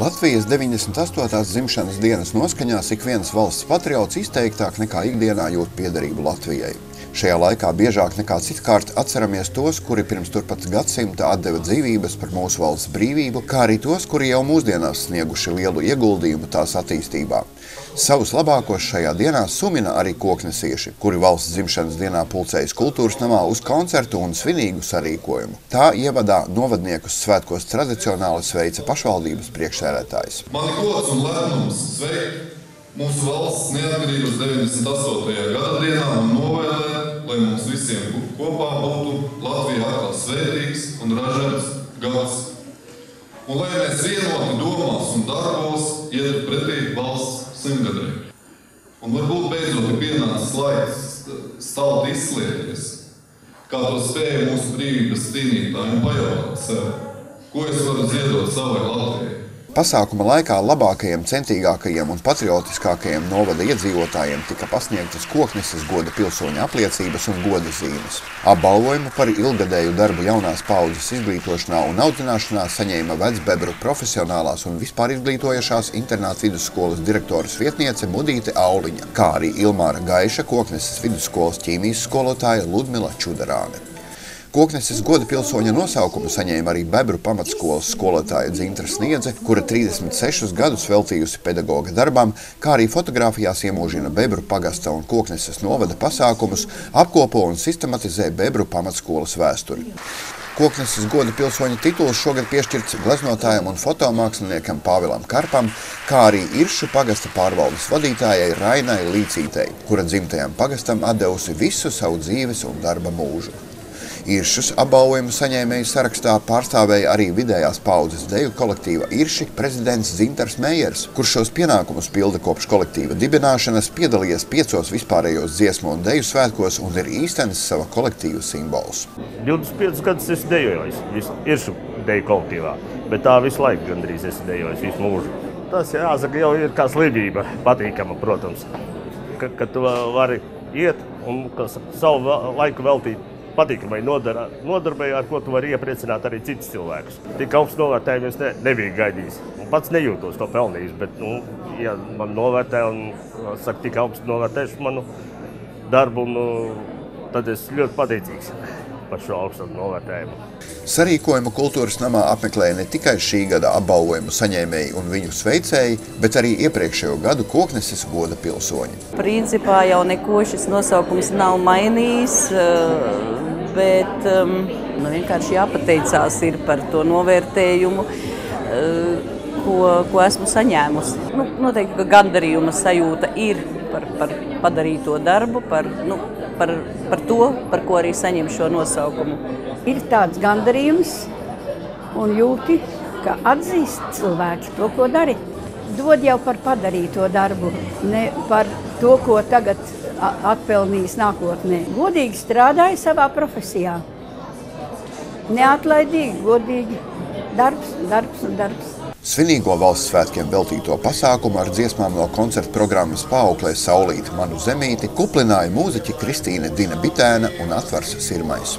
Latvijas 98. dzimšanas dienas noskaņās ik viens valsts patriots izteiktāk nekā ikdienā jūt piederību Latvijai. Šajā laikā biežāk nekā citkārt atceramies tos, kuri pirms turpat gadsimta atdeva dzīvības par mūsu valsts brīvību, kā arī tos, kuri jau mūsdienās snieguši lielu ieguldījumu tās attīstībā. Savus labākos šajā dienā sumina arī koknesieši, kuri valsts dzimšanas dienā pulcējas kultūras namā uz koncertu un svinīgu sarīkojumu. Tā ievadā novadniekus svētkos tradicionāli sveica pašvaldības priekšsēdētājs. Man gods un lepnums sveikt mūsu valsts neatkarības 98. gada dienā un novēlēt, lai mums visiem kopā būtu Latvija atkal svētīgs un ražīgs gads. Un lai mēs vienoti domās un darbos ietu pretī valsts simtgadē. Un varbūt beidzot ir pienācis laiks stalt izslieties, kā to spēja mūsu brīvības cīnītāji un pajautāt sev, ko es varu ziedot savai Latvijai. Pasākuma laikā labākajiem, centīgākajiem un patriotiskākajiem novada iedzīvotājiem tika pasniegtas kokneses goda pilsoņa apliecības un goda zīmes. Apbalvojumu par ilgadēju darbu jaunās paudzes izglītošanā un audzināšanā saņēma vecbebru profesionālās un vispār izglītojušās internāta vidusskolas direktoras vietniece Mudīte Auliņa, kā arī Ilmāra Gaiša kokneses vidusskolas ķīmijas skolotāja Ludmila Čudarāne. Kokneses goda pilsoņa nosaukumu saņēma arī Bebru pamatskolas skolotāja Dzintra Sniedze, kura 36 gadus veltījusi pedagoga darbām, kā arī fotografijās iemūžina Bebru pagasta un Kokneses novada pasākumus, apkopo un sistematizē Bebru pamatskolas vēsturi. Kokneses goda pilsoņa tituls šogad piešķirts gleznotājam un fotomāksliniekam Pāvilam Karpam, kā arī Iršu pagasta pārvaldes vadītājai Rainai Līcītei, kura dzimtajam pagastam atdevusi visu savu dzīves un darba mūžu. Iršus apbalvojumu saņēmēju sarakstā pārstāvēja arī vidējās paudzes deju kolektīva Irši prezidents Zintars Meijers, kurš šos pienākumus pilda kopš kolektīva dibināšanas, piedalījies piecos vispārējos dziesmu un deju svētkos un ir īstenis sava kolektīva simbols. 25 gadus es dejojos Iršu deju kolektīvā, bet tā visu laiku gandrīz es dejojos visu mūžu. Tas jāsaka jau ir kā slimība, patīkama, protams, ka, ka tu vari iet un savu laiku veltīt patīkamai nodarbei, ar ko tu vari iepriecināt arī citus cilvēkus. Tik augstu novērtējumu es ne, nebiju gaidījis. Un pats nejūtos to pelnījis, bet, nu, ja man novērtē un saka, tik augstu novērtēšu manu darbu, nu, tad es ļoti pateicīgs par šo augstu novērtējumu. Sarīkojumu kultūras namā apmeklēja ne tikai šī gada apbalvojumu saņēmēji un viņu sveicēji, bet arī iepriekšējo gadu kokneses goda pilsoņi. Principā jau neko šis nosaukums nav mainījis, bet um, nu, vienkārši jāpateicās par to novērtējumu, uh, ko, ko esmu saņēmusi. Nu, noteikti, ka gandarījuma sajūta ir par, par padarīto darbu, par, nu, par, par to, par ko arī saņem šo nosaukumu. Ir tāds gandarījums un jūti, ka atzīst cilvēki to, ko dari. Dod jau par padarīto darbu, ne par to, ko tagad atpelnījis nākotnē. Godīgi strādāja savā profesijā. Neatlaidīgi, godīgi. Darbs, darbs un darbs. Svinīgo valsts svētkiem veltīto pasākumu ar dziesmām no koncerta programmas Paauklē Saulīt manu zemīti kuplināja mūziķi Kristīne Dina Bitēna un Atvars Sirmais.